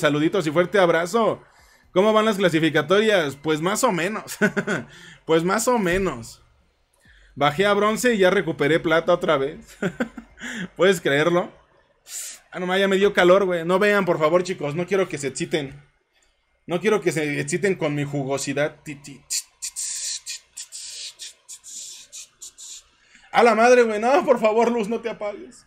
Saluditos, y fuerte abrazo. ¿Cómo van las clasificatorias? Pues más o menos. pues más o menos. Bajé a bronce y ya recuperé plata otra vez. ¿Puedes creerlo? Ah, nomás ya me dio calor, güey. No vean, por favor, chicos. No quiero que se exciten. No quiero que se exciten con mi jugosidad. A la madre, güey. No, por favor, Luz, no te apagues.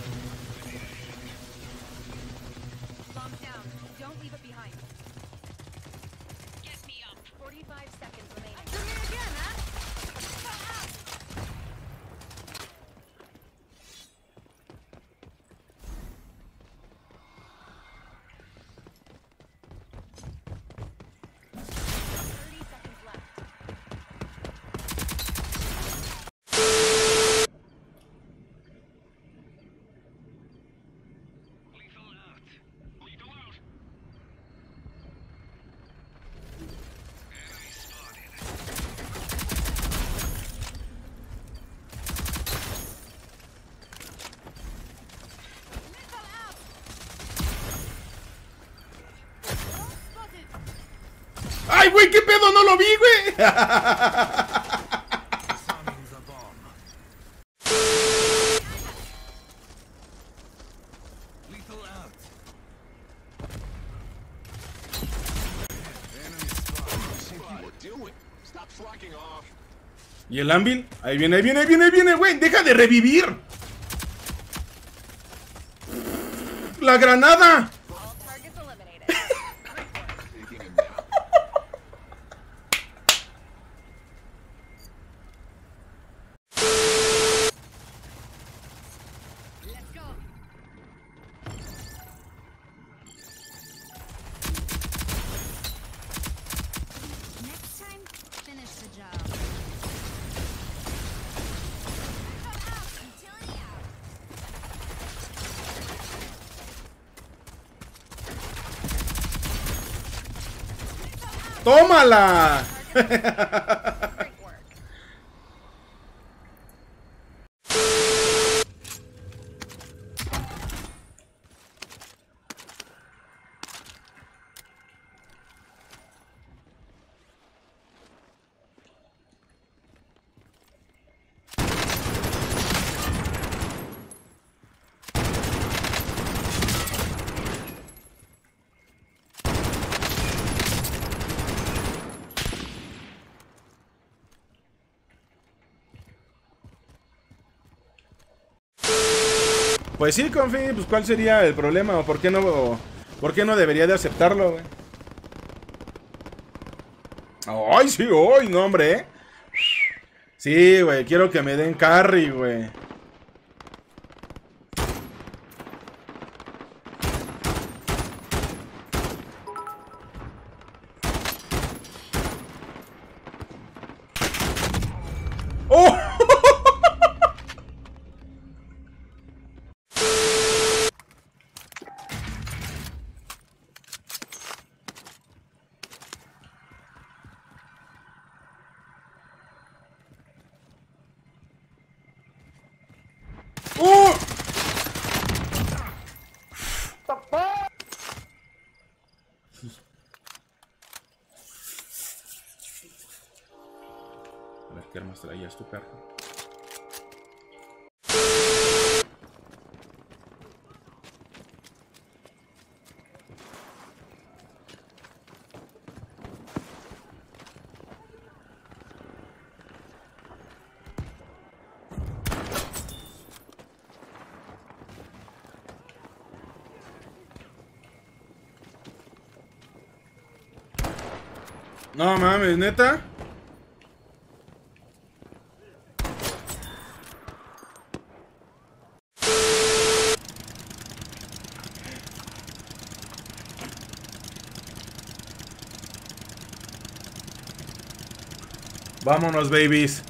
¡Ay, güey! ¿Qué pedo? No lo vi, güey. ¿Y el Anvil? Ahí viene, ahí viene, ahí viene, ahí viene, güey. Deja de revivir. La granada. ¡Tómala! Pues sí, Confi, pues ¿cuál sería el problema? ¿O por qué no, por qué no debería de aceptarlo, güey? Ay, sí, hoy, no, hombre. Sí, güey, quiero que me den carry, güey. Armas traías tu perro. No mames, neta. Vámonos, babies.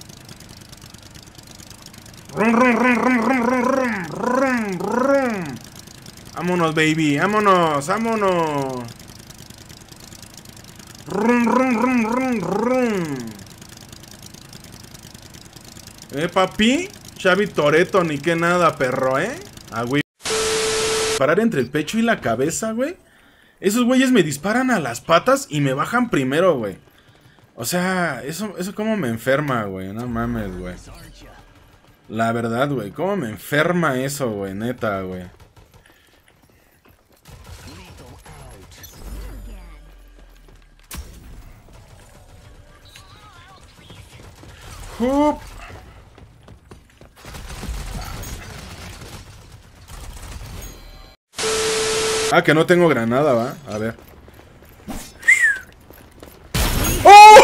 Vámonos, baby. Vámonos, vámonos. Eh, papi. Xavi Toreto, ni que nada, perro, ¿eh? Ah, güey. Parar entre el pecho y la cabeza, güey. Esos güeyes me disparan a las patas y me bajan primero, güey. O sea, eso, eso como me enferma, güey. No mames, güey. La verdad, güey. ¿Cómo me enferma eso, güey? Neta, güey. Hup. Ah, que no tengo granada, va. A ver. ¡Oh!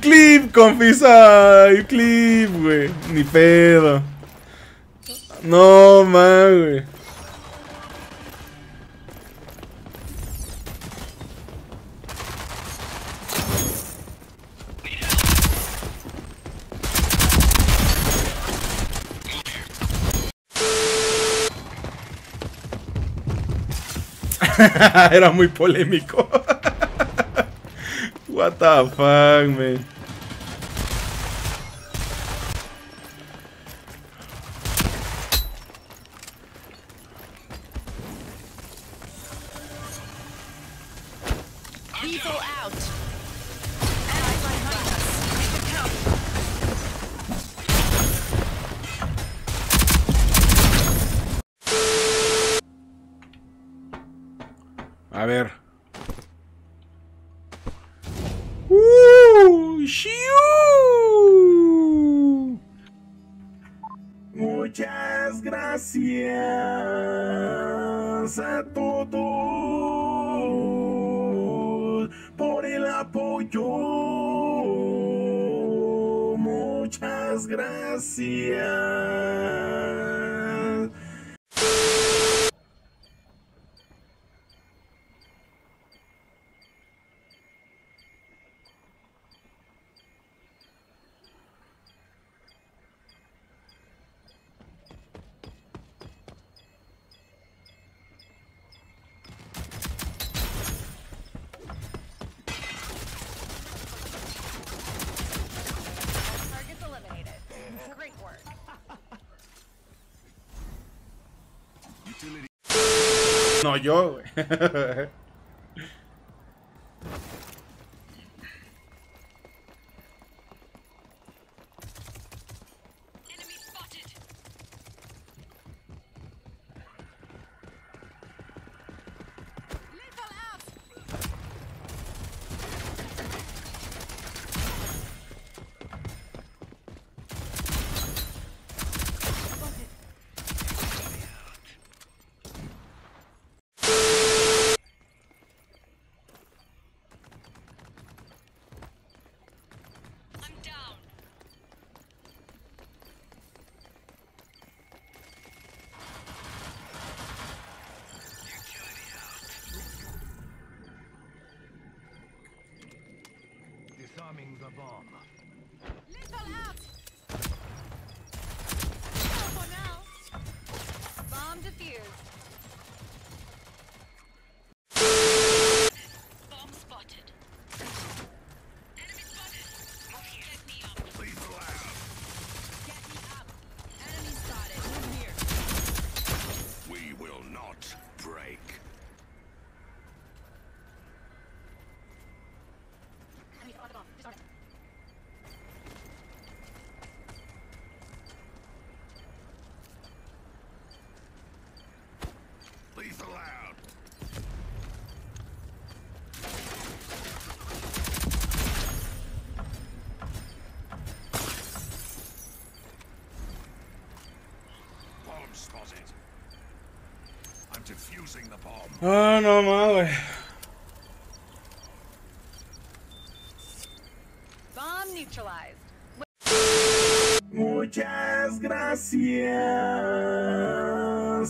clip, clip, confisai, clip, güey. Ni pedo. No, man, güey. Era muy polémico. What the fuck, man. Lethal out. A ver. ¡Uh! ¡Shiu! Muchas gracias a todos apoyo. Muchas gracias. No, yo, Ah, no neutralized. Muchas gracias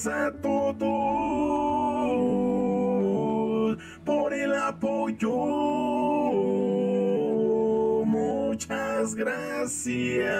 a todos por el apoyo. Muchas gracias.